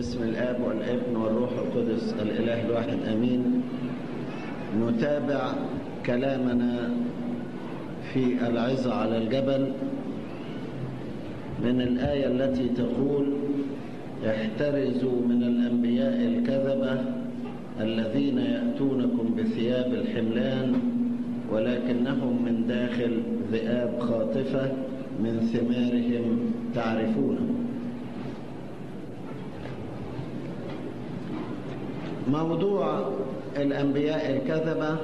بسم الآب والابن والروح القدس الإله الواحد أمين. نتابع كلامنا في العظة على الجبل. من الآية التي تقول احترزوا من الأنبياء الكذبة الذين يأتونكم بثياب الحملان ولكنهم من داخل ذئاب خاطفة من ثمارهم تعرفونه. موضوع الأنبياء الكذبة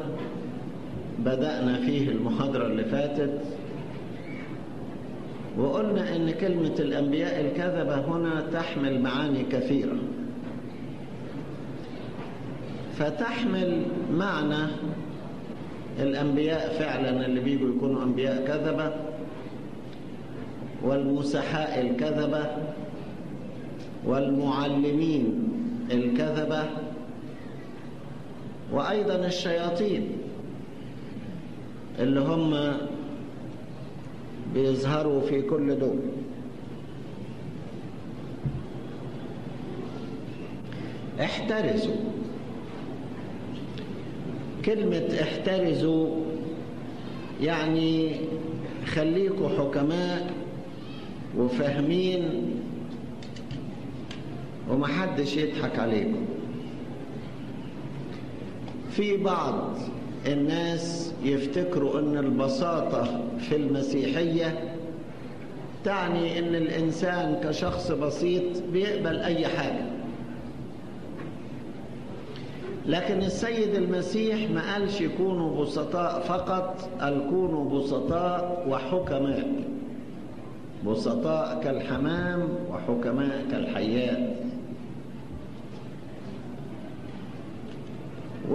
بدأنا فيه المحاضرة اللي فاتت وقلنا إن كلمة الأنبياء الكذبة هنا تحمل معاني كثيرة. فتحمل معنى الأنبياء فعلا اللي بيجوا يكونوا أنبياء كذبة والمسحاء الكذبة والمعلمين الكذبة وأيضا الشياطين اللي هم بيظهروا في كل دول. احترزوا. كلمة احترزوا يعني خليكوا حكماء وفاهمين ومحدش يضحك عليكم. في بعض الناس يفتكروا أن البساطة في المسيحية تعني أن الإنسان كشخص بسيط بيقبل أي حاجة. لكن السيد المسيح ما قالش كونوا بسطاء فقط قال كونوا بسطاء وحكماء. بسطاء كالحمام وحكماء كالحيات.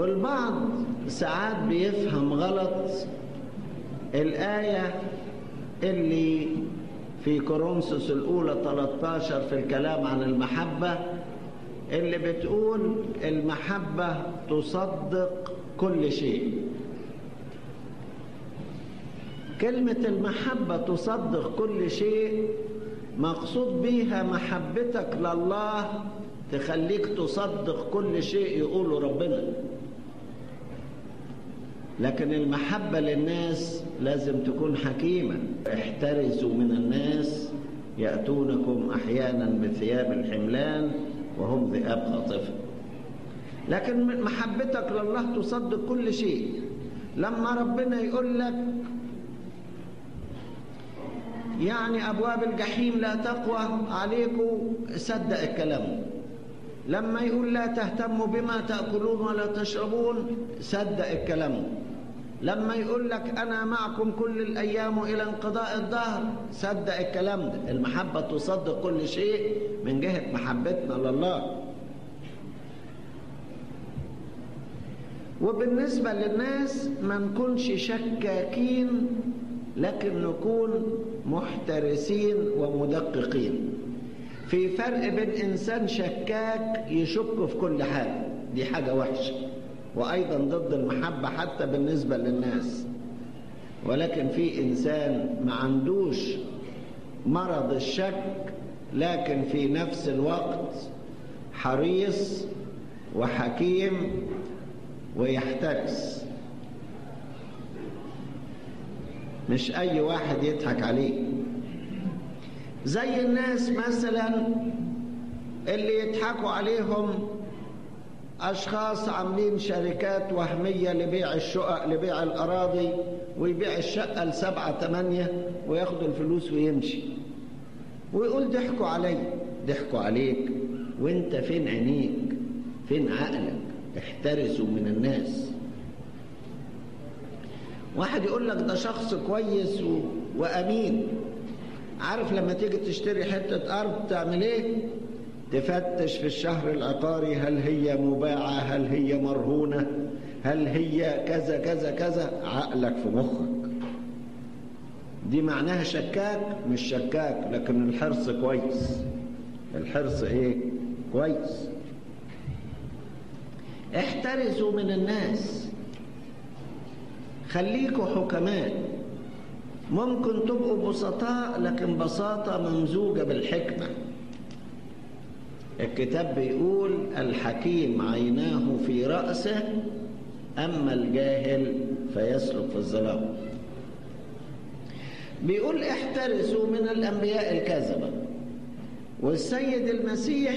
والبعض ساعات بيفهم غلط. الآية اللي في كورنثوس الأولى 13 في الكلام عن المحبة اللي بتقول المحبة تصدق كل شيء. كلمة المحبة تصدق كل شيء مقصود بيها محبتك لله تخليك تصدق كل شيء يقوله ربنا. لكن المحبة للناس لازم تكون حكيمة. احترزوا من الناس يأتونكم أحيانا بثياب الحملان وهم ذئاب خاطفة لكن محبتك لله تصدق كل شيء. لما ربنا يقول لك يعني أبواب الجحيم لا تقوى عليكم صدق الكلام. لما يقول لا تهتموا بما تأكلون ولا تشربون صدق الكلام. لما يقول لك أنا معكم كل الأيام إلى انقضاء الدهر صدق الكلام ده. المحبة تصدق كل شيء من جهة محبتنا لله. وبالنسبة للناس ما نكونش شكاكين لكن نكون محترسين ومدققين. في فرق بين إنسان شكاك يشك في كل حاجة دي حاجة وحشة. وأيضا ضد المحبة حتى بالنسبة للناس. ولكن في إنسان ما عندوش مرض الشك لكن في نفس الوقت حريص وحكيم ويحترس. مش أي واحد يضحك عليه. زي الناس مثلا اللي يضحكوا عليهم أشخاص عاملين شركات وهمية لبيع الشقق لبيع الأراضي ويبيع الشقة لسبعة تمانية وياخدوا الفلوس ويمشي. ويقول ضحكوا علي ضحكوا عليك. وانت فين عينيك؟ فين عقلك؟ احترسوا من الناس. واحد يقول لك ده شخص كويس و... وأمين. عارف لما تيجي تشتري حتة أرض تعمل إيه؟ تفتش في الشهر العقاري هل هي مباعة هل هي مرهونة هل هي كذا كذا كذا؟ عقلك في مخك. دي معناها شكاك مش شكاك لكن الحرص كويس. الحرص إيه؟ كويس. احترزوا من الناس. خليكوا حكماء. ممكن تبقوا بسطاء لكن بساطة ممزوجة بالحكمة. الكتاب بيقول الحكيم عيناه في رأسه أما الجاهل فيسلك في الظلام. بيقول احترسوا من الأنبياء الكذبة والسيد المسيح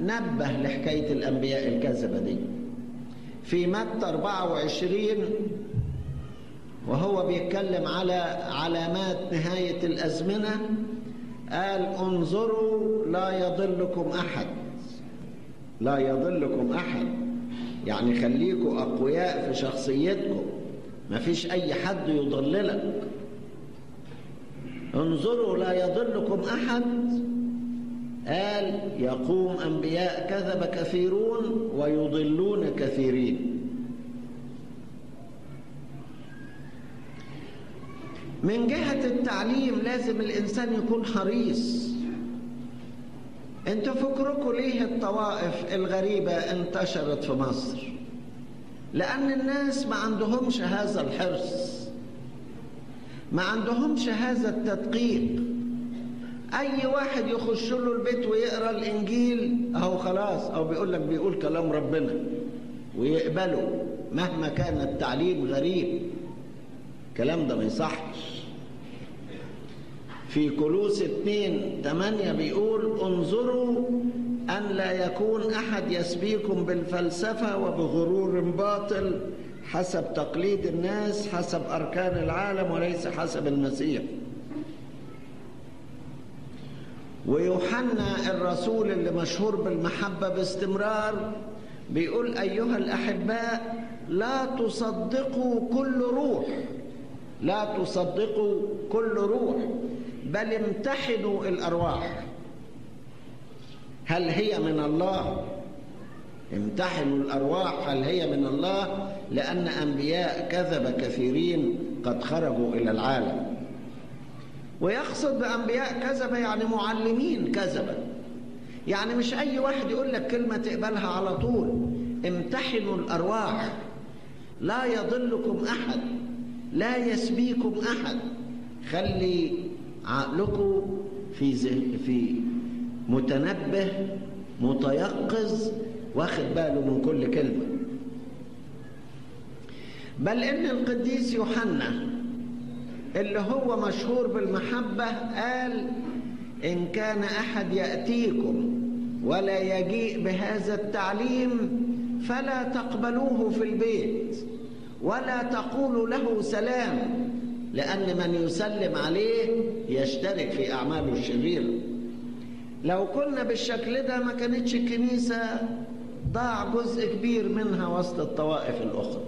نبه لحكاية الأنبياء الكذبة دي. في متى 24 وهو بيتكلم على علامات نهاية الأزمنة قال انظروا لا يضلكم أحد. لا يضلكم أحد. يعني خليكم أقوياء في شخصيتكم. ما فيش أي حد يضللك. انظروا لا يضلكم أحد. قال يقوم أنبياء كذب كثيرون ويضلون كثيرين. من جهة التعليم لازم الإنسان يكون حريص. أنتوا فكركم ليه الطوائف الغريبة انتشرت في مصر؟ لأن الناس ما عندهمش هذا الحرص ما عندهمش هذا التدقيق. أي واحد يخش له البيت ويقرأ الإنجيل أهو خلاص أو بيقول لك بيقول كلام ربنا ويقبله مهما كان التعليم غريب. الكلام ده ما يصحش. في كلوس 2 8 بيقول انظروا أن لا يكون أحد يسبيكم بالفلسفة وبغرور باطل حسب تقليد الناس حسب أركان العالم وليس حسب المسيح. ويوحنا الرسول اللي مشهور بالمحبة باستمرار بيقول أيها الأحباء لا تصدقوا كل روح. لا تصدقوا كل روح بل امتحنوا الأرواح. هل هي من الله؟ امتحنوا الأرواح. هل هي من الله؟ لأن أنبياء كذب كثيرين قد خرجوا إلى العالم. ويقصد بأنبياء كذبة يعني معلمين كذبة يعني مش أي واحد يقول لك كلمة تقبلها على طول. امتحنوا الأرواح. لا يضلكم أحد. لا يسبيكم أحد. خلي عقلكم في في متنبه متيقظ واخد باله من كل كلمة. بل إن القديس يوحنا اللي هو مشهور بالمحبة قال إن كان أحد يأتيكم ولا يجيء بهذا التعليم فلا تقبلوه في البيت. ولا تقولوا له سلام لأن من يسلم عليه يشترك في أعماله الشريرة لو كنا بالشكل ده ما كانتش الكنيسة ضاع جزء كبير منها وسط الطوائف الأخرى.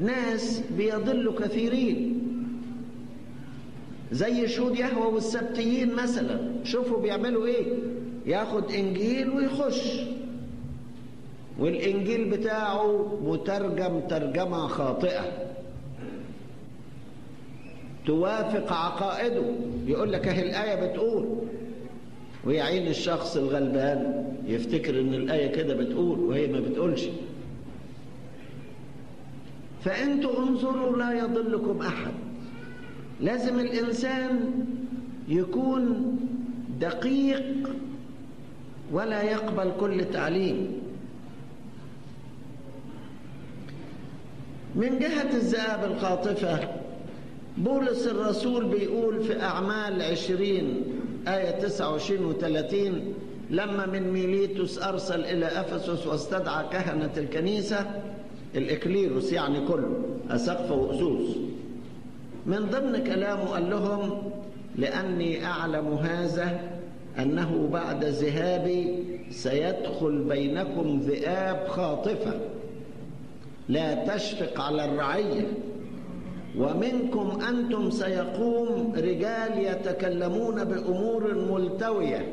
ناس بيضلوا كثيرين زي شهود يهوى والسبتيين مثلا. شوفوا بيعملوا إيه؟ ياخد إنجيل ويخش. والإنجيل بتاعه مترجم ترجمة خاطئة. توافق عقائده. يقول لك أهي الآية بتقول ويعين الشخص الغلبان يفتكر إن الآية كده بتقول وهي ما بتقولش. فأنتوا انظروا لا يضلكم أحد. لازم الإنسان يكون دقيق ولا يقبل كل تعليم. من جهة الذئاب القاطفة بولس الرسول بيقول في أعمال عشرين آية 29 و 30 لما من ميليتوس أرسل إلى أفسس واستدعى كهنة الكنيسة الإكليروس يعني كله أسقف وأسوس. من ضمن كلامه قال لهم لأني أعلم هذا أنه بعد ذهابي سيدخل بينكم ذئاب خاطفة. لا تشفق على الرعية. ومنكم أنتم سيقوم رجال يتكلمون بأمور ملتوية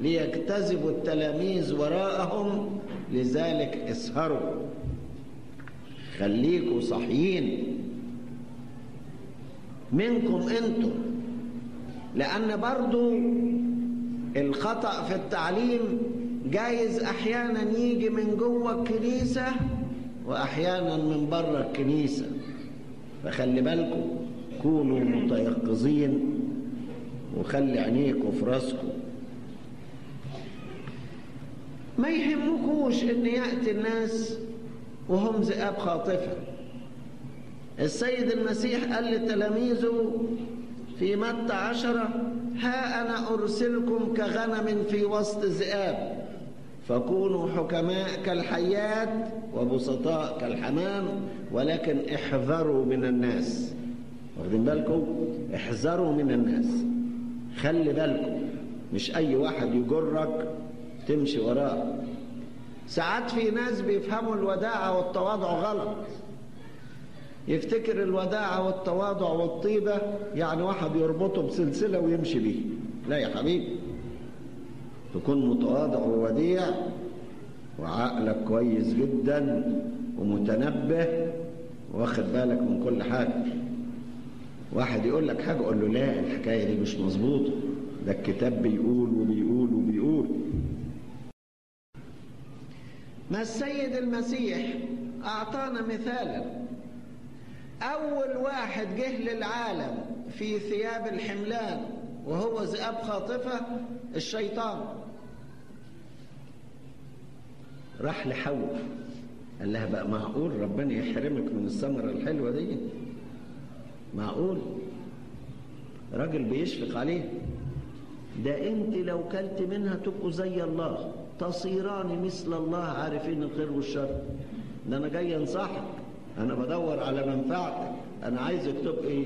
ليجتذبوا التلاميذ وراءهم لذلك اسهروا. خليكوا صحيين. منكم أنتم لأن برضو الخطأ في التعليم جايز أحيانا يجي من جوه الكنيسة وأحيانا من بره الكنيسة. فخلي بالكم كونوا متيقظين وخلي عينيكم في راسكم. ما يهمكوش إن يأتي الناس وهم ذئاب خاطفة. السيد المسيح قال لتلاميذه في متى عشرة ها أنا أرسلكم كغنم في وسط ذئاب. فكونوا حكماء كالحيات وبسطاء كالحمام ولكن احذروا من الناس. واخدين بالكم؟ احذروا من الناس. خلي بالكم مش أي واحد يجرك تمشي وراه. ساعات في ناس بيفهموا الوداعة والتواضع غلط. يفتكر الوداعة والتواضع والطيبة يعني واحد يربطه بسلسلة ويمشي بيه. لا يا حبيبي. تكون متواضع ووديع وعقلك كويس جدا ومتنبه واخد بالك من كل حاجة. واحد يقول لك حاجة قول له لا الحكاية دي مش مظبوطة. ده الكتاب بيقول وبيقول وبيقول. ما السيد المسيح أعطانا مثالا. أول واحد جه للعالم في ثياب الحملان وهو ذئاب خاطفة الشيطان. راح لحواء قال لها بقى معقول ربنا يحرمك من الثمرة الحلوة دي؟ معقول. راجل بيشفق عليه. ده انت لو كلت منها تبقوا زي الله تصيران مثل الله عارفين الخير والشر. ده أنا جاي انصحك. أنا بدور على منفعتك. أنا عايزك تبقي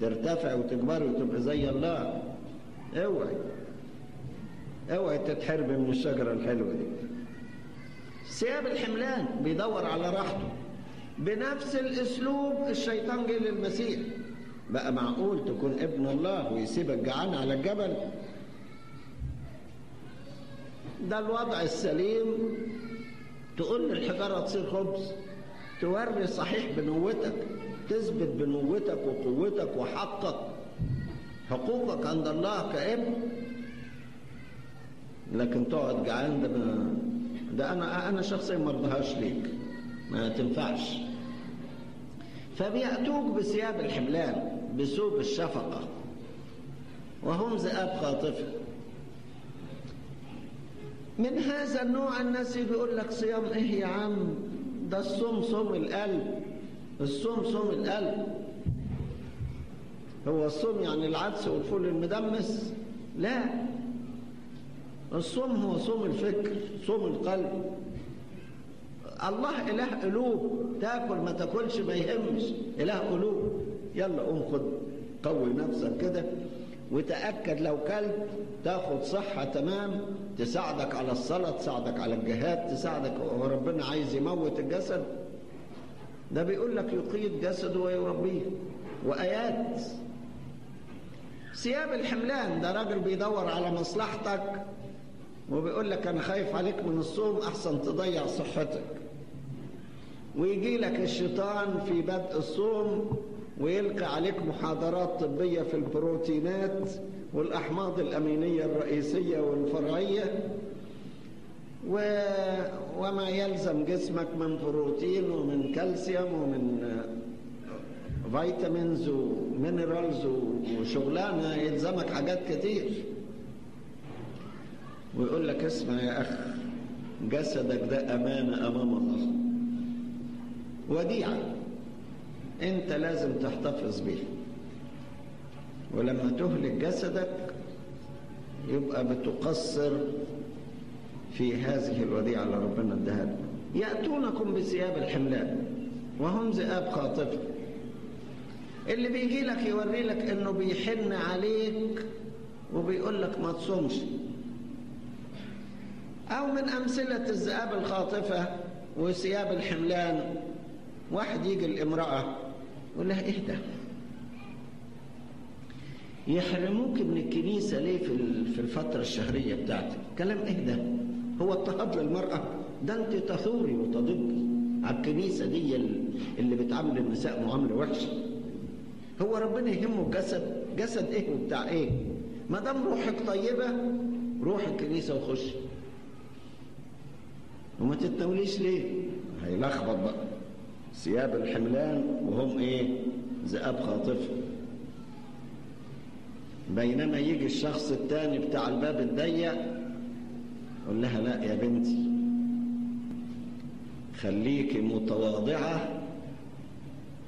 ترتفع وتكبري وتبقي زي الله. اوعي. اوعي تتحرمي من الشجرة الحلوة دي. ثياب الحملان بيدور على راحته. بنفس الأسلوب الشيطان جه للمسيح. بقى معقول تكون ابن الله ويسيبك جعان على الجبل؟ ده الوضع السليم. تقول للحجارة تصير خبز. توري صحيح بنوتك تثبت بنوتك وقوتك وحقك. حقوقك عند الله كابن. لكن تقعد جعان ده ده أنا أنا شخصيا ما ارضاهاش ليك. ما تنفعش. فبيأتوك بثياب الحملان بثوب الشفقة وهم ذئاب خاطفة من هذا النوع الناس بيقول لك صيام إيه يا عم؟ ده الصوم صوم القلب. الصوم صوم القلب. هو الصوم يعني العدس والفول المدمس. لا. الصوم هو صوم الفكر صوم القلب. الله إله قلوب تاكل ما تاكلش ما يهمش. إله قلوب. يلا قوم خد قوي نفسك كده وتأكد لو كلت تاخد صحة تمام تساعدك على الصلاة تساعدك على الجهاد تساعدك وربنا عايز يموت الجسد. ده بيقول لك يقيد جسده ويربيه. وآيات. ثياب الحملان ده راجل بيدور على مصلحتك. وبيقول لك أنا خايف عليك من الصوم أحسن تضيع صحتك. ويجي لك الشيطان في بدء الصوم ويلقي عليك محاضرات طبية في البروتينات والأحماض الأمينية الرئيسية والفرعية. و... وما يلزم جسمك من بروتين ومن كالسيوم ومن vitamins و minerals وشغلانة يلزمك حاجات كتير. ويقول لك اسمع يا أخ جسدك ده أمانة أمام الله. وديعة أنت لازم تحتفظ بيها. ولما تهلك جسدك يبقى بتقصر في هذه الوديعة اللي ربنا اداها يأتونكم بثياب الحملان وهم ذئاب خاطفة اللي بيجي لك يوري لك إنه بيحن عليك وبيقول لك ما تصومش. أو من أمثلة الذئاب الخاطفة وثياب الحملان. واحد يجي الامرأة يقول لها ده يحرموك من الكنيسة ليه في الفترة الشهرية بتاعتك؟ كلام ده هو اضطهاد للمرأة. ده أنت تثوري وتضجي على الكنيسة دي اللي بتعامل النساء معاملة وحشة. هو ربنا يهمه الجسد جسد إيه وبتاع إيه؟ ما دام روحك طيبة روح الكنيسة وخش. وما تتناوليش ليه؟ هيلخبط بقى. ثياب الحملان وهم إيه؟ ذئاب خاطفه بينما يجي الشخص التاني بتاع الباب الضيق قول لها لا يا بنتي. خليكي متواضعة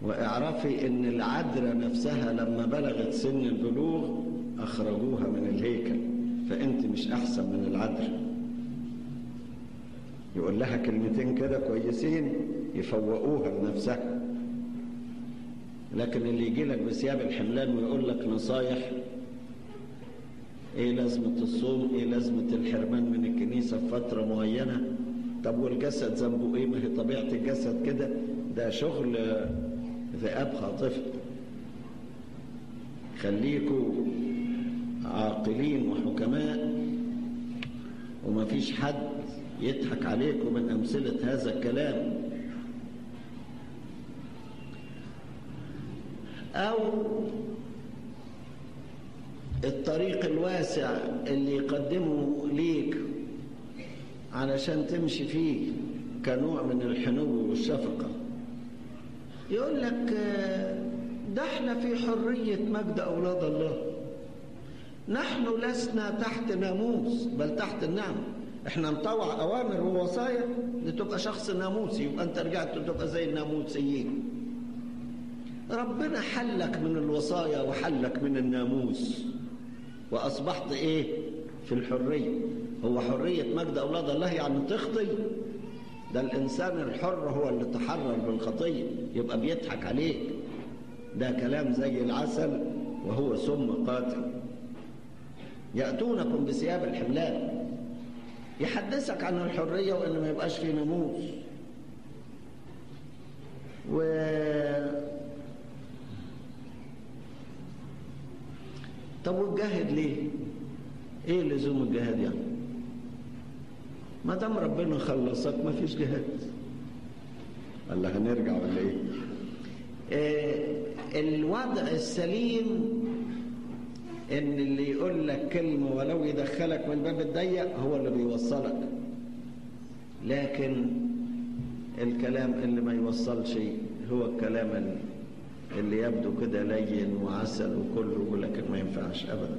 واعرفي إن العذراء نفسها لما بلغت سن البلوغ أخرجوها من الهيكل فأنت مش أحسن من العذراء يقول لها كلمتين كده كويسين يفوقوها لنفسها لكن اللي يجي لك بثياب الحملان ويقول لك نصايح إيه لازمة الصوم؟ إيه لازمة الحرمان من الكنيسة في فترة معينة؟ طب والجسد ذنبه إيه؟ ما هي طبيعة الجسد كده. ده شغل ذئاب خاطفة خليكوا عاقلين وحكماء وما فيش حد يضحك عليكم من أمثلة هذا الكلام. أو الطريق الواسع اللي يقدمه ليك علشان تمشي فيه كنوع من الحنو والشفقة. يقول لك ده إحنا في حرية مجد أولاد الله. نحن لسنا تحت ناموس بل تحت النعمة إحنا نطوع أوامر ووصايا لتبقى شخص ناموسي يبقى أنت رجعت تبقى زي الناموسيين. ربنا حلك من الوصايا وحلك من الناموس. وأصبحت إيه؟ في الحرية. هو حرية مجد أولاد الله يعني تخطي. ده الإنسان الحر هو اللي تحرر بالخطية يبقى بيضحك عليك. ده كلام زي العسل وهو سم قاتل. يأتونكم بثياب الحملان. يحدثك عن الحرية وإن ما يبقاش في ناموس. و طب والجاهد ليه؟ إيه لزوم الجهاد يعني؟ ما دام ربنا خلصك ما فيش جهاد. ولا هنرجع ولا إيه؟ آه الوضع السليم إن اللي يقول لك كلمة ولو يدخلك من الباب الضيق هو اللي بيوصلك. لكن الكلام اللي ما يوصلش هو الكلام اللي يبدو كده لين وعسل وكله لكن ما ينفعش ابدا.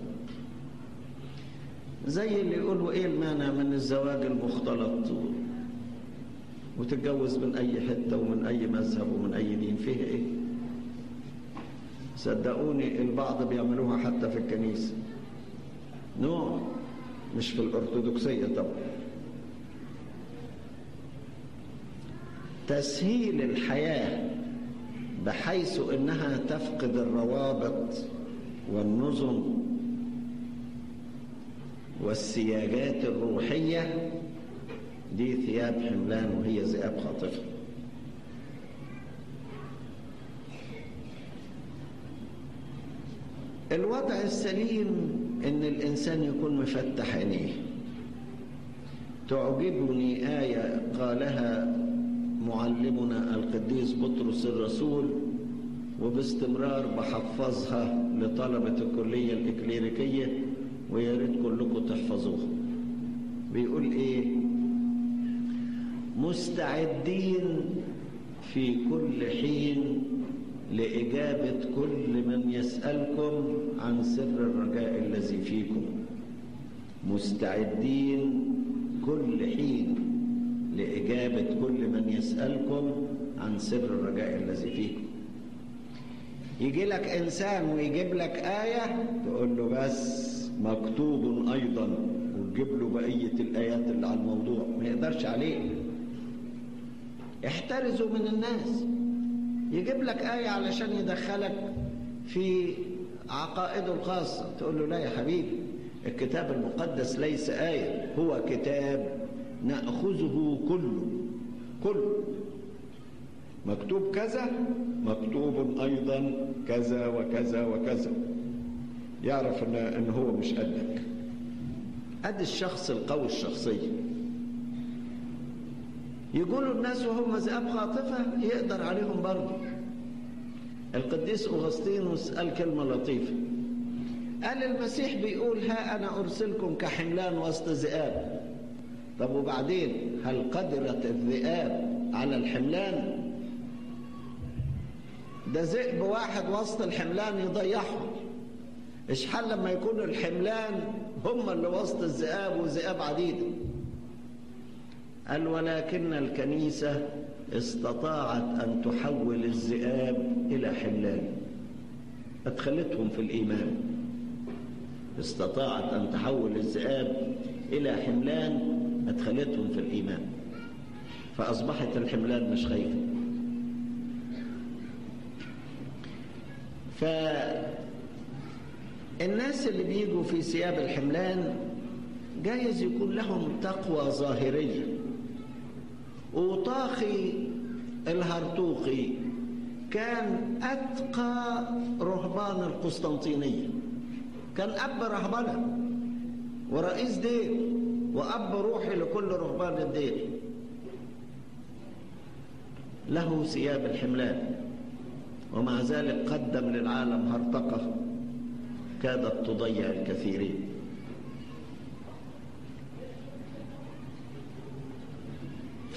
زي اللي يقولوا إيه المانع من الزواج المختلط. وتتجوز من أي حتة ومن أي مذهب ومن أي دين؟ فيه إيه؟ صدقوني البعض بيعملوها حتى في الكنيسة. نوع مش في الأرثوذكسية طبعا. تسهيل الحياة بحيث إنها تفقد الروابط والنظم والسياجات الروحية دي ثياب حملان وهي ذئاب خاطفة. الوضع السليم إن الإنسان يكون مفتح عينيه. تعجبني آية قالها معلمنا القديس بطرس الرسول وباستمرار بحفظها لطلبة الكلية الإكليريكية ويا ريت كلكم تحفظوها. بيقول إيه؟ مستعدين في كل حين لإجابة كل من يسألكم عن سر الرجاء الذي فيكم. مستعدين كل حين لإجابة كل من يسألكم عن سر الرجاء الذي فيكم. يجي لك إنسان ويجيب لك آية تقول له بس مكتوب أيضا وتجيب له بقية الآيات اللي على الموضوع. ما يقدرش عليه. احترزوا من الناس. يجيب لك آية علشان يدخلك في عقائده الخاصة. تقول له لا يا حبيبي الكتاب المقدس ليس آية هو كتاب نأخذه كله كله. مكتوب كذا مكتوب أيضا كذا وكذا وكذا. يعرف إن, هو مش قدك. قد الشخص القوي الشخصية. يقولوا الناس وهم ذئاب خاطفة يقدر عليهم برضه. القديس أغسطينوس قال كلمة لطيفة. قال المسيح بيقول ها أنا أرسلكم كحملان وسط ذئاب. طب وبعدين هل قدرت الذئاب على الحملان؟ ده ذئب واحد وسط الحملان يضيعهم. إيش حل لما يكونوا الحملان هم اللي وسط الذئاب وذئاب عديدة؟ قال ولكن الكنيسة استطاعت أن تحول الذئاب إلى حملان أدخلتهم في الإيمان. استطاعت أن تحول الذئاب إلى حملان أدخلتهم في الإيمان. فأصبحت الحملان مش خايفة. فالناس اللي بيجوا في ثياب الحملان جايز يكون لهم تقوى ظاهرية. وطاخي الهرطوقي كان أتقى رهبان القسطنطينية كان أب رهبنة ورئيس دير وأب روحي لكل رهبان الدير له ثياب الحملان ومع ذلك قدم للعالم هرطقة كادت تضيع الكثيرين.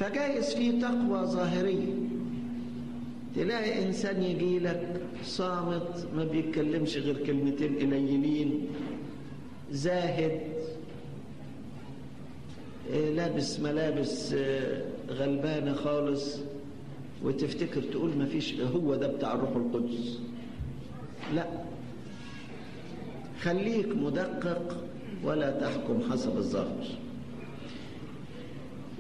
فجايز في تقوى ظاهرية تلاقي إنسان يجي لك صامت ما بيتكلمش غير كلمتين قليلين. زاهد لابس ملابس غلبانة خالص. وتفتكر تقول ما فيش هو ده بتاع الروح القدس. لا. خليك مدقق ولا تحكم حسب الظاهر.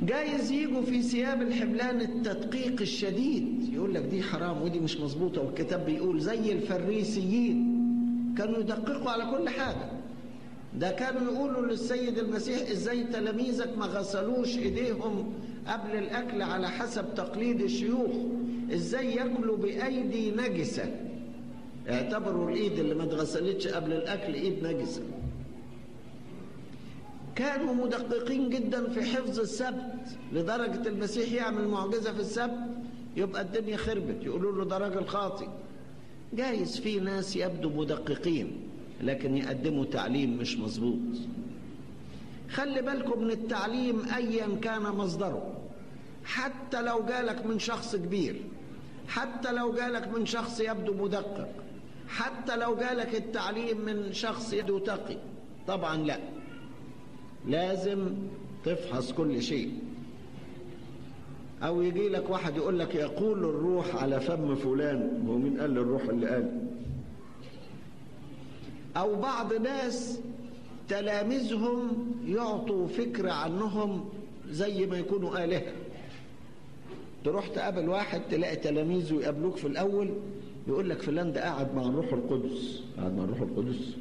جايز يجوا في ثياب الحملان التدقيق الشديد. يقول لك دي حرام ودي مش مظبوطة والكتاب بيقول زي الفريسيين. كانوا يدققوا على كل حاجة. ده كانوا يقولوا للسيد المسيح إزاي تلاميذك ما غسلوش إيديهم قبل الأكل على حسب تقليد الشيوخ؟ إزاي ياكلوا بأيدي نجسة؟ اعتبروا الإيد اللي ما اتغسلتش قبل الأكل إيد نجسة. كانوا مدققين جدا في حفظ السبت لدرجة المسيح يعمل معجزة في السبت يبقى الدنيا خربت. يقولوا له ده راجل خاطئ جايز في ناس يبدو مدققين لكن يقدموا تعليم مش مظبوط. خلي بالكم من التعليم ايا كان مصدره. حتى لو جالك من شخص كبير حتى لو جالك من شخص يبدو مدقق حتى لو جالك التعليم من شخص يبدو تقي طبعا لا. لازم تفحص كل شيء. أو يجي لك واحد يقول لك يقول الروح على فم فلان هو مين قال الروح اللي قال؟ أو بعض ناس تلاميذهم يعطوا فكرة عنهم زي ما يكونوا آلهة. تروح تقابل واحد تلاقي تلاميذه يقابلوك في الأول يقول لك فلان ده قاعد مع الروح القدس قاعد مع الروح القدس.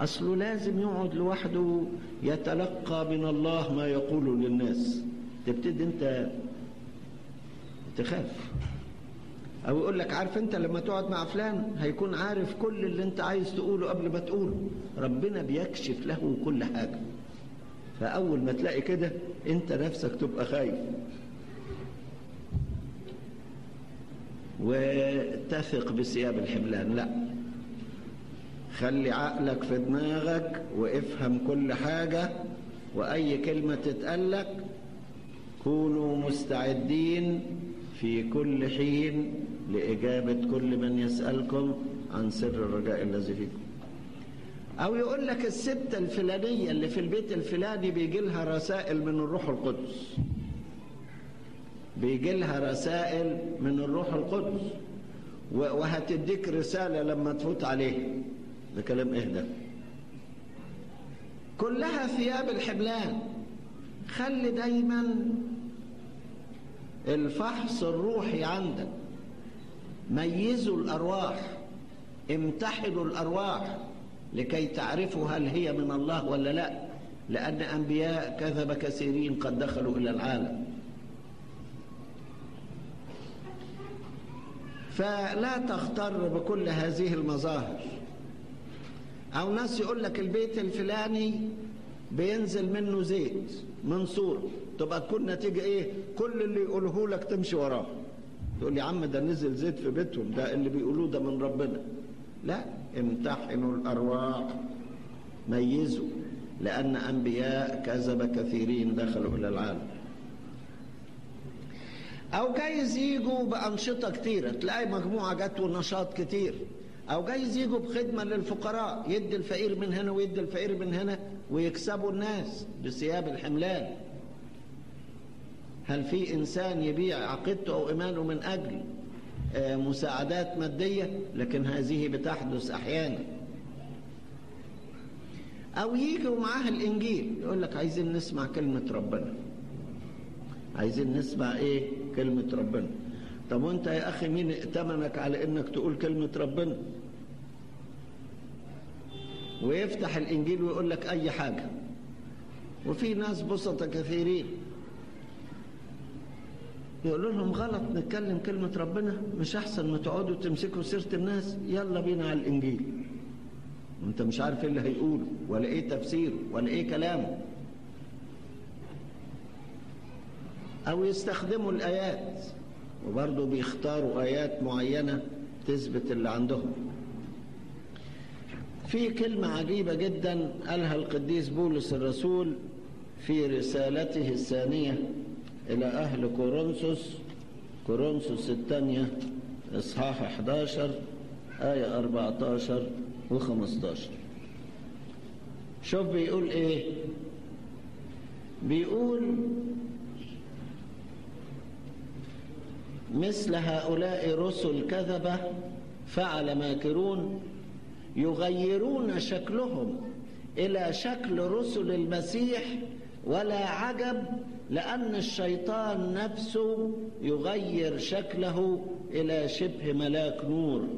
أصله لازم يقعد لوحده يتلقى من الله ما يقوله للناس. تبتدي أنت تخاف. أو يقول لك عارف أنت لما تقعد مع فلان هيكون عارف كل اللي أنت عايز تقوله قبل ما تقوله. ربنا بيكشف له كل حاجة. فأول ما تلاقي كده أنت نفسك تبقى خايف. وتثق بثياب الحملان لا. خلي عقلك في دماغك وافهم كل حاجة وأي كلمة تتقلك كونوا مستعدين في كل حين لإجابة كل من يسألكم عن سر الرجاء الذي فيكم. أو يقول لك الست الفلانية اللي في البيت الفلاني بيجي لها رسائل من الروح القدس. بيجي لها رسائل من الروح القدس. وهتديك رسالة لما تفوت عليه. ده كلام اهدى كلها ثياب الحملان خلي دايما الفحص الروحي عندك. ميزوا الأرواح امتحنوا الأرواح لكي تعرفوا هل هي من الله ولا لا. لأن أنبياء كذب كثيرين قد دخلوا إلى العالم. فلا تغتر بكل هذه المظاهر. أو ناس يقول لك البيت الفلاني بينزل منه زيت من صورة تبقى تكون نتيجة إيه؟ كل اللي يقوله لك تمشي وراه. تقول لي يا عم ده نزل زيت في بيتهم ده اللي بيقولوه ده من ربنا. لا امتحنوا الأرواح. ميزوا لأن أنبياء كذب كثيرين دخلوا إلى العالم. أو جايز يجوا بأنشطة كتيرة تلاقي مجموعة جت ونشاط كتير. أو جايز يجوا بخدمة للفقراء يدي الفقير من هنا ويدي الفقير من هنا ويكسبوا الناس بثياب الحملان هل في إنسان يبيع عقيدته أو إيمانه من أجل مساعدات مادية؟ لكن هذه بتحدث أحيانا. أو يجوا معاه الإنجيل يقول لك عايزين نسمع كلمة ربنا. عايزين نسمع إيه؟ كلمة ربنا. طب وانت يا أخي مين ائتمنك على إنك تقول كلمة ربنا؟ ويفتح الإنجيل ويقول لك أي حاجة. وفي ناس بسطة كثيرين. يقولوا لهم غلط نتكلم كلمة ربنا مش أحسن ما تقعدوا تمسكوا سيرة الناس. يلا بينا على الإنجيل. وانت مش عارف إيه اللي هيقوله ولا إيه تفسيره ولا إيه كلامه أو يستخدموا الآيات. وبرضه بيختاروا آيات معينة تثبت اللي عندهم. في كلمة عجيبة جدا قالها القديس بولس الرسول في رسالته الثانية إلى أهل كورنثوس. كورنثوس الثانية إصحاح 11 آية 14 و15 شوف بيقول إيه؟ بيقول مثل هؤلاء رسل كذبة فعل ماكرون يغيرون شكلهم إلى شكل رسل المسيح ولا عجب لأن الشيطان نفسه يغير شكله إلى شبه ملاك نور.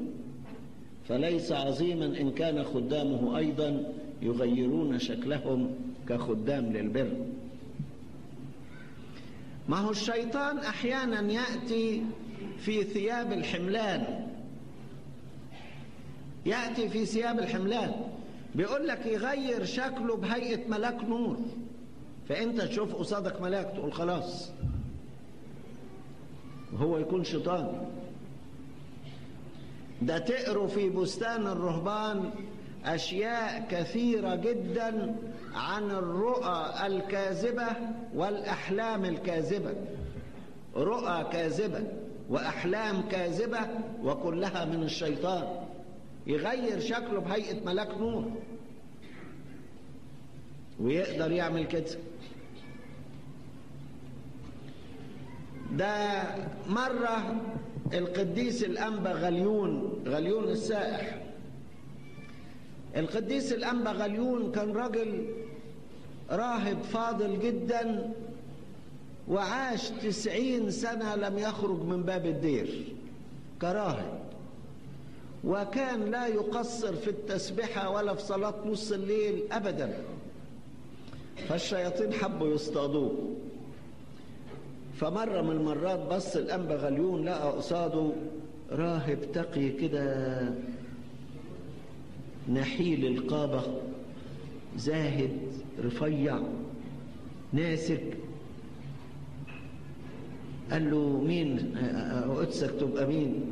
فليس عظيما إن كان خدامه أيضا يغيرون شكلهم كخدام للبر. ما هو الشيطان أحيانا يأتي في ثياب الحملان. يأتي في ثياب الحملان. بيقول لك يغير شكله بهيئة ملاك نور. فأنت تشوف قصادك ملاك تقول خلاص. وهو يكون شيطان. ده تقروا في بستان الرهبان أشياء كثيرة جدا عن الرؤى الكاذبة والأحلام الكاذبة. رؤى كاذبة وأحلام كاذبة وكلها من الشيطان. يغير شكله بهيئة ملاك نور ويقدر يعمل كده. ده مرة القديس الأنبا غليون غليون السائح. القديس الأنبا غليون كان راجل راهب فاضل جدا وعاش تسعين سنة لم يخرج من باب الدير كراهب. وكان لا يقصر في التسبحة ولا في صلاة نص الليل أبدا. فالشياطين حبوا يصطادوه. فمرة من المرات بص الأنبا غليون لقى قصاده راهب تقي كده نحيل القابة. زاهد رفيع ناسك. قال له مين؟ قدسك تبقى مين؟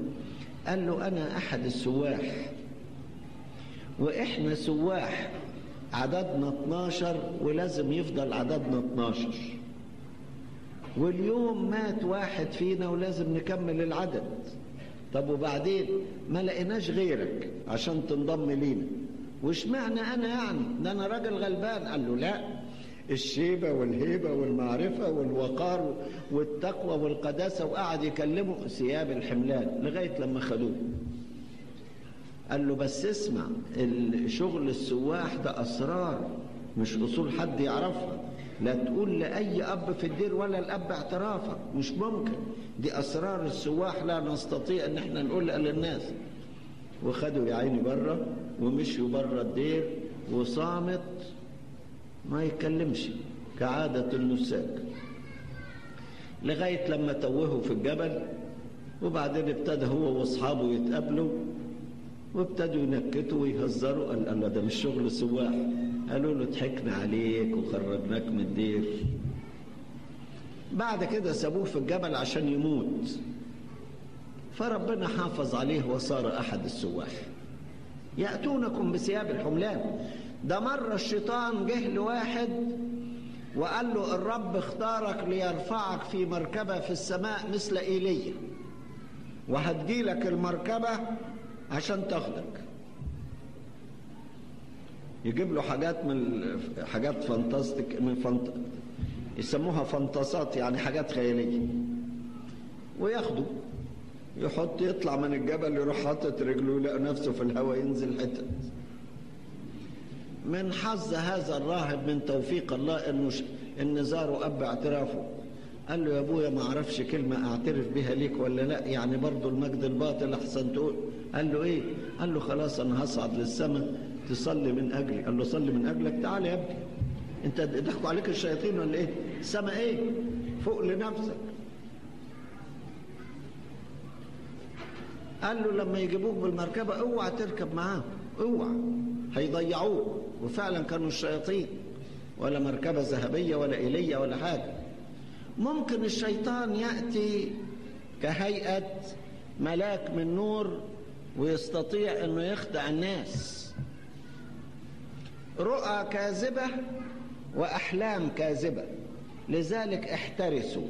قال له أنا أحد السواح. وإحنا سواح عددنا 12 ولازم يفضل عددنا 12 واليوم مات واحد فينا ولازم نكمل العدد. طب وبعدين؟ ما لقيناش غيرك عشان تنضم لينا. وش معنى أنا يعني؟ ده أنا راجل غلبان. قال له لا. الشيبة والهيبة والمعرفة والوقار والتقوى والقداسة وقعد يكلمه ثياب الحملان لغاية لما خدوه. قال له بس اسمع الشغل السواح ده أسرار مش أصول حد يعرفها. لا تقول لأي أب في الدير ولا الأب اعترافك. مش ممكن. دي أسرار السواح لا نستطيع أن إحنا نقولها للناس. وخدوا يا عيني بره ومشوا بره الدير وصامت ما يتكلمش كعادة النساك. لغاية لما توهوا في الجبل وبعدين ابتدى هو واصحابه يتقابلوا وابتدوا ينكتوا ويهزروا. قال الله ده مش شغل سواح. قالوا له ضحكنا عليك وخرجناك من الدير. بعد كده سابوه في الجبل عشان يموت. فربنا حافظ عليه وصار أحد السواح يأتونكم بثياب الحملان. ده مرة الشيطان جه لواحد وقال له الرب اختارك ليرفعك في مركبة في السماء مثل إيليا. وهتجيلك المركبة عشان تاخدك. يجيب له حاجات من حاجات فانتاستيك من فانت يسموها فانتاسات يعني حاجات خيالية. وياخده. يحط يطلع من الجبل يروح حاطط رجله يلاقي نفسه في الهواء ينزل حتت. من حظ هذا الراهب من توفيق الله إنه إن زاره أب اعترافه. قال له يا أبويا ما أعرفش كلمة أعترف بها ليك ولا لأ يعني برضه المجد الباطل أحسن تقول. قال له إيه؟ قال له خلاص أنا هصعد للسماء تصلي من اجلي قال له صلي من أجلك تعال يا ابني. أنت ضحكوا عليك الشياطين ولا إيه؟ السماء إيه؟ فوق لنفسك. قال له لما يجيبوك بالمركبة اوعى تركب معاهم اوعى. هيضيعوك. وفعلا كانوا الشياطين. ولا مركبة ذهبية ولا إيلية ولا حاجة. ممكن الشيطان يأتي كهيئة ملاك من نور ويستطيع إنه يخدع الناس. رؤى كاذبة وأحلام كاذبة. لذلك احترسوا.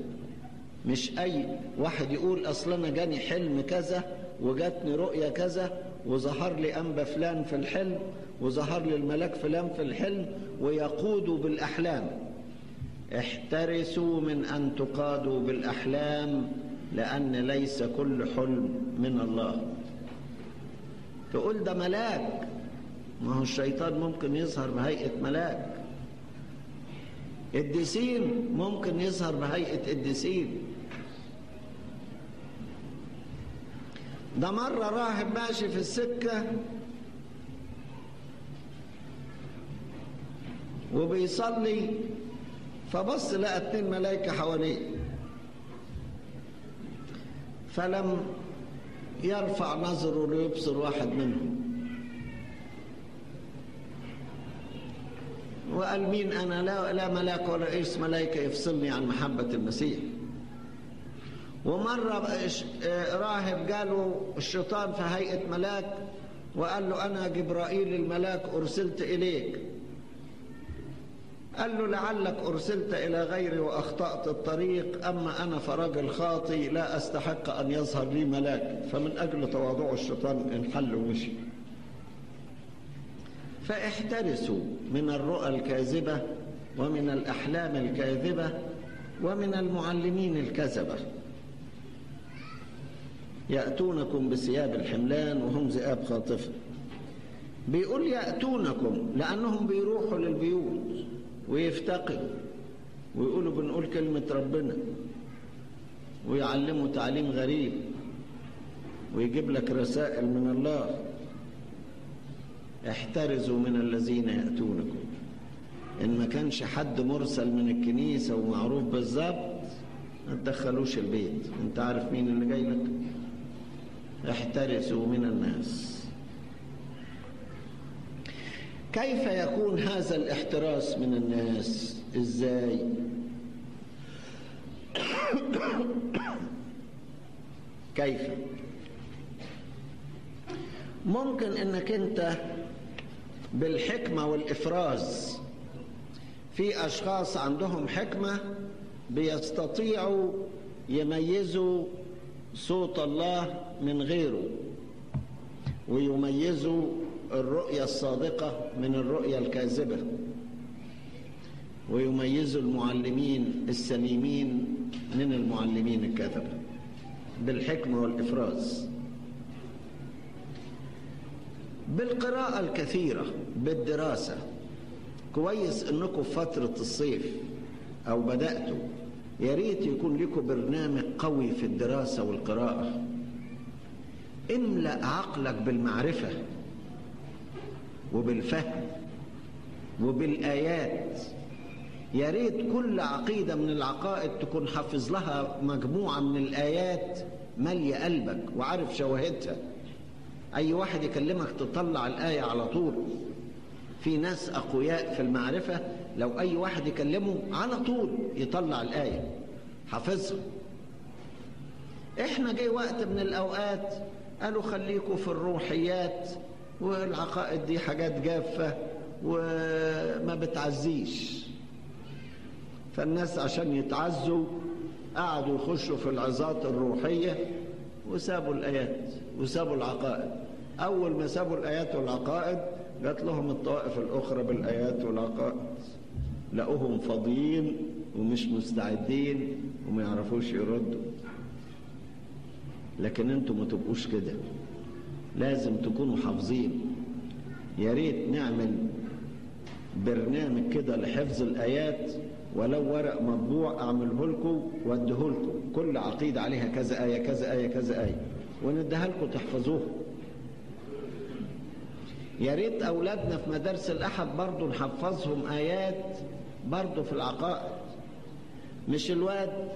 مش أي واحد يقول أصل أنا جاني حلم كذا وجاتني رؤية كذا وظهر لي أنبا فلان في الحلم وظهر لي الملاك فلان في الحلم ويقادوا بالأحلام. احترسوا من أن تقادوا بالأحلام لأن ليس كل حلم من الله. تقول ده ملاك. ما هو الشيطان ممكن يظهر بهيئة ملاك. القديسين ممكن يظهر بهيئة القديسين ده مرة راهب ماشي في السكة وبيصلي فبص لقى اتنين ملايكة حواليه. فلم يرفع نظره ليبصر واحد منهم. وقال مين أنا؟ لا لا ملاك ولا رئيس ملائكه يفصلني عن محبة المسيح. ومرة راهب قالوا الشيطان في هيئة ملاك وقال له أنا جبرائيل الملاك أرسلت إليك. قال له لعلك أرسلت إلى غيري وأخطأت الطريق أما أنا فرجل خاطي لا أستحق أن يظهر لي ملاك. فمن أجل تواضع الشيطان انحل ومشي. فاحترسوا من الرؤى الكاذبة ومن الأحلام الكاذبة ومن المعلمين الكذبة. يأتونكم بثياب الحملان وهم ذئاب خاطفة بيقول يأتونكم لأنهم بيروحوا للبيوت ويفتقدوا. ويقولوا بنقول كلمة ربنا. ويعلموا تعليم غريب. ويجيب لك رسائل من الله. احترزوا من الذين يأتونكم. إن ما كانش حد مرسل من الكنيسة ومعروف بالظبط ما تدخلوش البيت. أنت عارف مين اللي جاي لك؟ احترسوا من الناس. كيف يكون هذا الاحتراس من الناس؟ إزاي؟ كيف؟ ممكن إنك أنت بالحكمة والإفراز في أشخاص عندهم حكمة بيستطيعوا يميزوا صوت الله من غيره ويميزوا الرؤية الصادقة من الرؤية الكاذبة ويميزوا المعلمين السليمين من المعلمين الكذبة بالحكمة والإفراز. بالقراءة الكثيرة بالدراسة كويس إنكم فترة الصيف أو بدأتوا يا ريت يكون لكم برنامج قوي في الدراسة والقراءة. املأ عقلك بالمعرفة وبالفهم وبالآيات. يا ريت كل عقيدة من العقائد تكون حافظ لها مجموعة من الآيات. مالية قلبك وعارف شواهدها. أي واحد يكلمك تطلع الآية على طول. في ناس أقوياء في المعرفة لو أي واحد يكلمه على طول يطلع الآية. حافظها. إحنا جاي وقت من الأوقات قالوا خليكوا في الروحيات والعقائد دي حاجات جافة وما بتعزيش. فالناس عشان يتعزوا قعدوا يخشوا في العظات الروحية وسابوا الآيات وسابوا العقائد. أول ما سابوا الآيات والعقائد جات لهم الطوائف الأخرى بالآيات والعقائد. لقوهم فاضيين ومش مستعدين وما يعرفوش يردوا. لكن أنتوا ما تبقوش كده. لازم تكونوا حافظين. يا ريت نعمل برنامج كده لحفظ الآيات ولو ورق مطبوع أعمله لكم وأديه لكم. كل عقيدة عليها كذا آية كذا آية كذا آية. ونديها لكم تحفظوها. يا ريت أولادنا في مدارس الأحد برضو نحفظهم آيات برضو في العقائد. مش الواد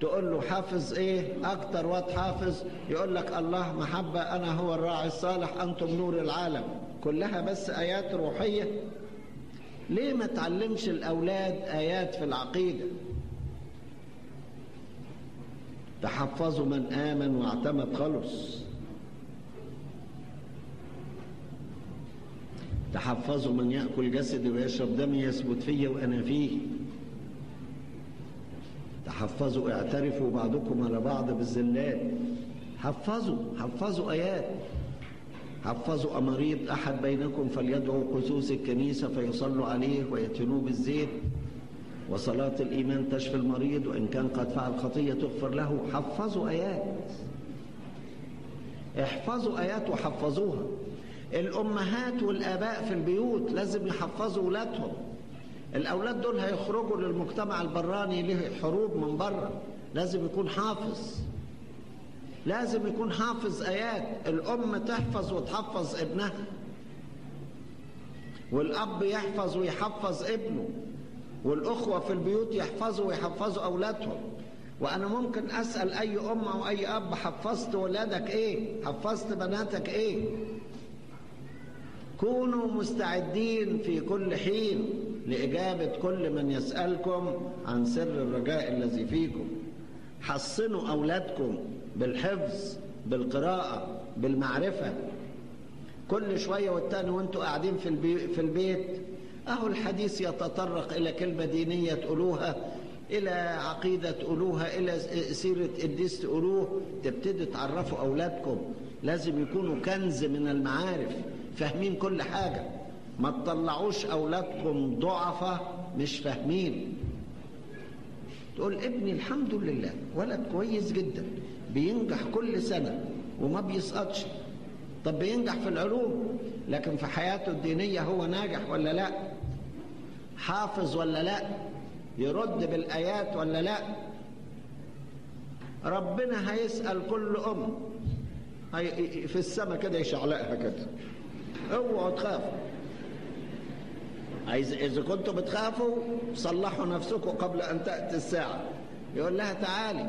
تقول له حافظ إيه؟ أكتر واد حافظ يقول لك الله محبة أنا هو الراعي الصالح أنتم نور العالم. كلها بس آيات روحية. ليه ما تعلمش الأولاد آيات في العقيدة؟ تحفظوا من آمن واعتمد خلص تحفظوا من يأكل جسدي ويشرب دمي يثبت فيه وأنا فيه. تحفظوا اعترفوا بعضكم على بعض بالزلات. حفظوا حفظوا آيات. حفظوا أمريض أحد بينكم فليدعو قسوس الكنيسة فيصلوا عليه ويتنوه بالزيت. وصلاة الإيمان تشفي المريض وإن كان قد فعل خطية تغفر له. حفظوا آيات. احفظوا آيات وحفظوها. الأمهات والآباء في البيوت لازم يحفظوا أولادهم. الأولاد دول هيخرجوا للمجتمع البراني له حروب من بره. لازم يكون حافظ. لازم يكون حافظ آيات. الأم تحفظ وتحفظ ابنها. والأب يحفظ ويحفظ ابنه. والأخوة في البيوت يحفظوا ويحفظوا أولادهم. وأنا ممكن أسأل أي أم أو أي أب حفظت ولادك إيه؟ حفظت بناتك إيه؟ كونوا مستعدين في كل حين لإجابة كل من يسألكم عن سر الرجاء الذي فيكم. حصنوا أولادكم بالحفظ بالقراءة بالمعرفة. كل شوية والتاني وانتوا قاعدين في, البي في البيت أهو الحديث يتطرق إلى كلمة دينية تقولوها إلى عقيدة تقولوها إلى سيرة قديس تقولوه تبتدي تعرفوا أولادكم. لازم يكونوا كنز من المعارف. فاهمين كل حاجة. ما تطلعوش أولادكم ضعفة مش فاهمين. تقول ابني الحمد لله ولد كويس جدا بينجح كل سنة وما بيسقطش. طب بينجح في العلوم لكن في حياته الدينية هو ناجح ولا لا؟ حافظ ولا لا؟ يرد بالآيات ولا لا؟ ربنا هيسأل كل أم في السماء كده يشعلقها كده. اوعوا تخافوا عايز إذا كنتوا بتخافوا صلحوا نفسكم قبل أن تأتي الساعة. يقول لها تعالي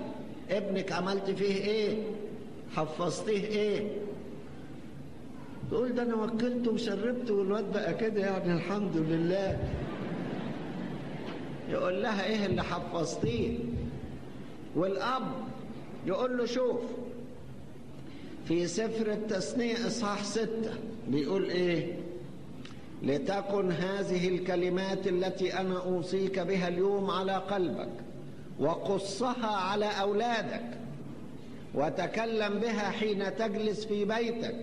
ابنك عملت فيه إيه؟ حفظتيه إيه؟ تقول ده أنا وكلته وشربته والواد بقى كده يعني الحمد لله. يقول لها إيه اللي حفظتيه؟ والأب. يقول له شوف في سفر التثنية إصحاح ستة. بيقول إيه؟ لتكن هذه الكلمات التي أنا أوصيك بها اليوم على قلبك وقصها على أولادك وتكلم بها حين تجلس في بيتك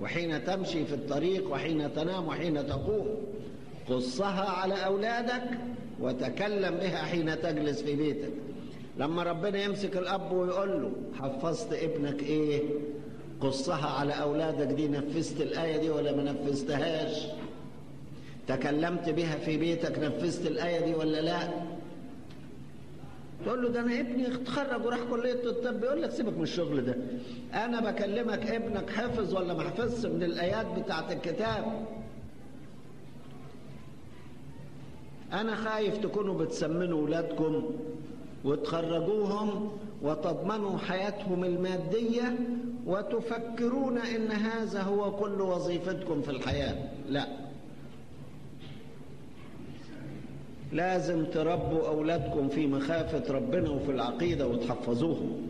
وحين تمشي في الطريق وحين تنام وحين تقوم. قصها على أولادك وتكلم بها حين تجلس في بيتك. لما ربنا يمسك الأب ويقول له حفظت ابنك إيه؟ قصها على أولادك دي نفذت الآية دي ولا ما نفذتهاش؟ تكلمت بها في بيتك نفذت الآية دي ولا لا؟ تقول له ده أنا ابني اتخرج وراح كلية الطب يقول لك سيبك من الشغل ده. أنا بكلمك ابنك حفظ ولا ما حفظش من الآيات بتاعت الكتاب؟ أنا خايف تكونوا بتسمنوا ولادكم وتخرجوهم وتضمنوا حياتهم المادية وتفكرون إن هذا هو كل وظيفتكم في الحياة. لا. لازم تربوا أولادكم في مخافة ربنا وفي العقيدة وتحفظوهم.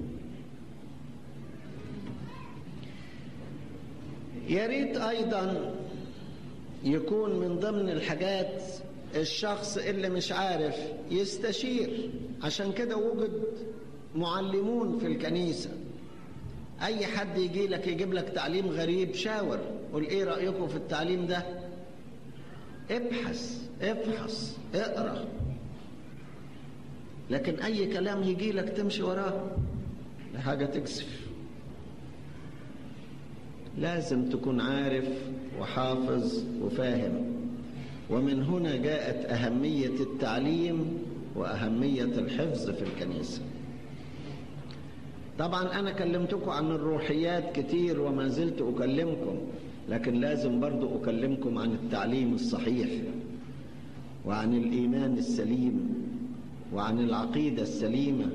يا ريت أيضا يكون من ضمن الحاجات الشخص اللي مش عارف يستشير. عشان كده وجد معلمون في الكنيسة. أي حد يجي لك يجيب لك تعليم غريب شاور. قول إيه رأيكم في التعليم ده؟ ابحث ابحث اقرأ. لكن أي كلام يجي لك تمشي وراه ده حاجة تكسف. لازم تكون عارف وحافظ وفاهم. ومن هنا جاءت أهمية التعليم وأهمية الحفظ في الكنيسة. طبعا أنا كلمتكم عن الروحيات كتير وما زلت أكلمكم لكن لازم برضو أكلمكم عن التعليم الصحيح وعن الإيمان السليم وعن العقيدة السليمة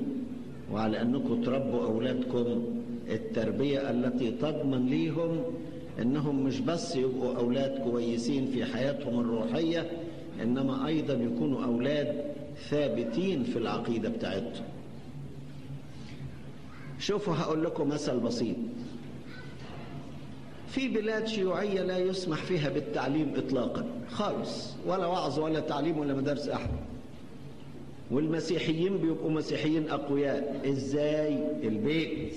وعلى أنكم تربوا أولادكم. التربية التي تضمن ليهم إنهم مش بس يبقوا أولاد كويسين في حياتهم الروحية إنما أيضا يكونوا أولاد ثابتين في العقيدة بتاعتهم. شوفوا هقول لكم مثل بسيط. في بلاد شيوعية لا يسمح فيها بالتعليم إطلاقا خالص ولا وعظ ولا تعليم ولا مدارس أحد. والمسيحيين بيبقوا مسيحيين أقوياء. إزاي؟ البيت.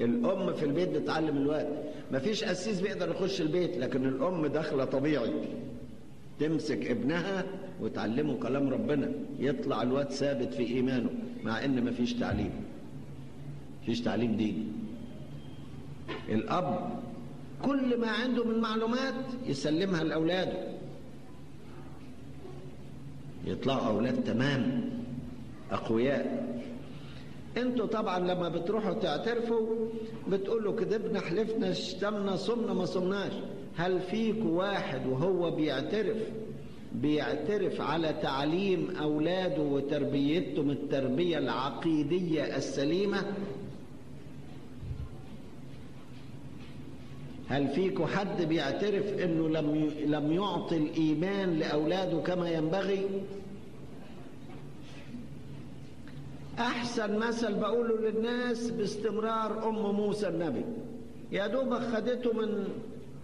الأم في البيت بتعلم الواد. مفيش قسيس بيقدر يخش البيت لكن الأم داخلة طبيعي. تمسك ابنها وتعلمه كلام ربنا. يطلع الواد ثابت في إيمانه مع إن مفيش تعليم. مفيش تعليم ديني. الأب كل ما عنده من معلومات يسلمها لأولاده. يطلعوا أولاد تمام أقوياء. أنتوا طبعا لما بتروحوا تعترفوا بتقولوا كذبنا حلفنا شتمنا صمنا ما صمناش. هل فيكوا واحد وهو بيعترف بيعترف على تعليم أولاده وتربيتهم التربية العقيدية السليمة؟ هل فيكم حد بيعترف إنه لم لم يعطي الإيمان لأولاده كما ينبغي؟ أحسن مثل بقوله للناس باستمرار أم موسى النبي. يا دوب خدته من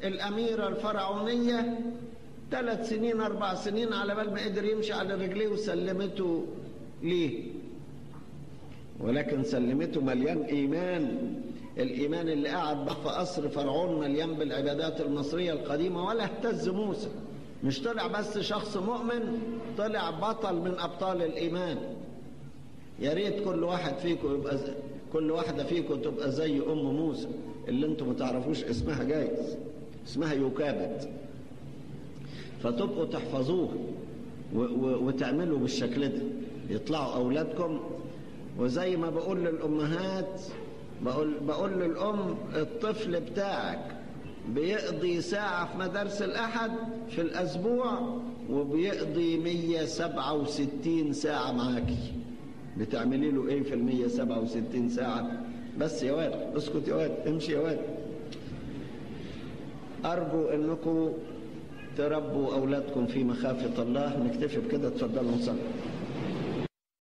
الأميرة الفرعونية ثلاث سنين أربع سنين على بال ما قدر يمشي على رجليه وسلمته ليه. ولكن سلمته مليان إيمان. الإيمان اللي قعد في قصر فرعون مليان بالعبادات المصرية القديمة ولا اهتز موسى. مش طلع بس شخص مؤمن طلع بطل من أبطال الإيمان. يا ريت كل واحد فيكم يبقى زي كل واحدة فيكم تبقى زي أم موسى اللي أنتم ما تعرفوش اسمها جايز اسمها يوكابت فتبقوا تحفظوه وتعملوا بالشكل ده. يطلعوا أولادكم وزي ما بقول للأمهات بقول, بقول للأم الطفل بتاعك بيقضي ساعة في مدارس الأحد في الأسبوع وبيقضي 167 ساعة معاكي. بتعملي له إيه في ال 167 ساعة؟ بس يا واد اسكت يا واد امشي يا واد. أرجو أنكم تربوا أولادكم في مخافة الله. نكتفي بكده اتفضلوا نصلي.